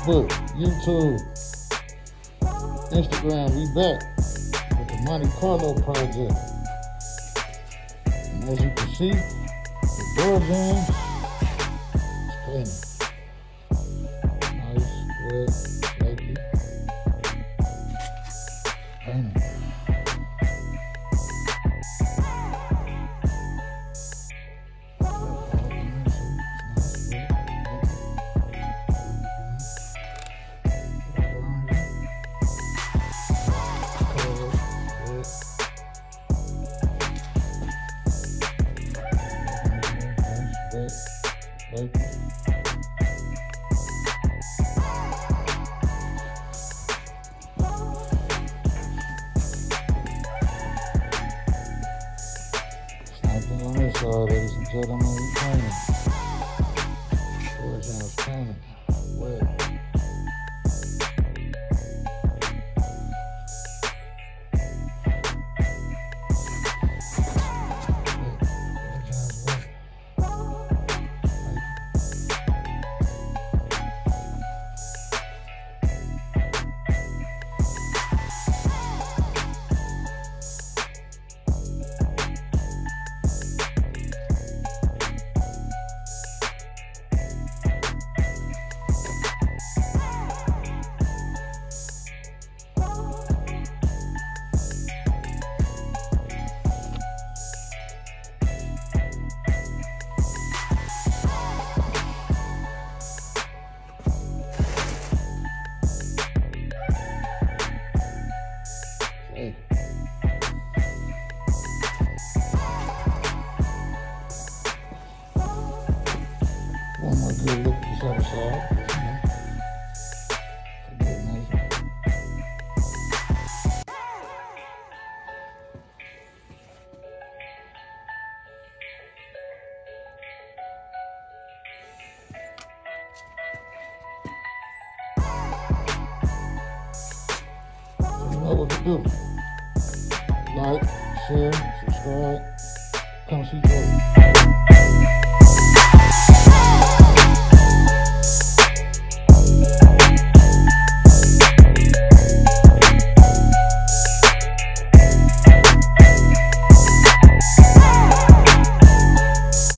Facebook, YouTube, Instagram. We back with the Monte Carlo project. And as you can see, the door jambs is painted. Nice, wet, flaky. Something on this side, ladies and gentlemen, More good look at this other side. you a You what do. Like, share, subscribe. Come see Jordan.